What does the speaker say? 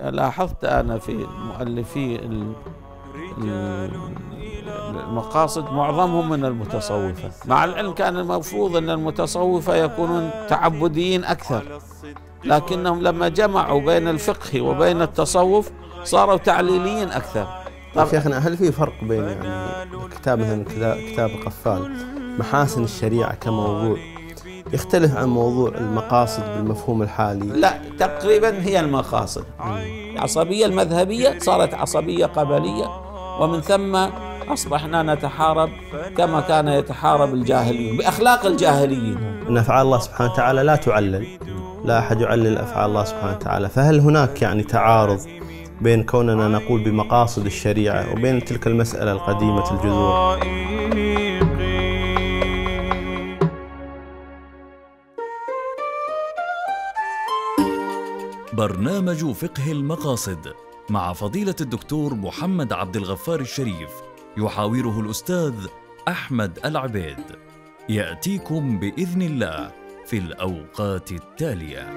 لاحظت أنا في مؤلفي المقاصد معظمهم من المتصوفة. مع العلم كان المفروض أن المتصوفة يكونون تعبديين أكثر. لكنهم لما جمعوا بين الفقه وبين التصوف صاروا تعليليين أكثر. طيب شيخنا هل في فرق بين يعني كتاب مثلا كتاب قفال محاسن الشريعة كموضوع يختلف عن موضوع المقاصد بالمفهوم الحالي. لا تقريبا هي المقاصد. العصبية المذهبية صارت عصبية قبلية ومن ثم أصبحنا نتحارب كما كان يتحارب الجاهليون بأخلاق الجاهليين. أن أفعال الله سبحانه وتعالى لا تعلل لا أحد يعلل أفعال الله سبحانه وتعالى. فهل هناك يعني تعارض بين كوننا نقول بمقاصد الشريعة وبين تلك المسألة القديمة الجذور؟ برنامج فقه المقاصد مع فضيلة الدكتور محمد عبد الغفار الشريف يحاوره الأستاذ أحمد العبيد. يأتيكم بإذن الله في الأوقات التالية.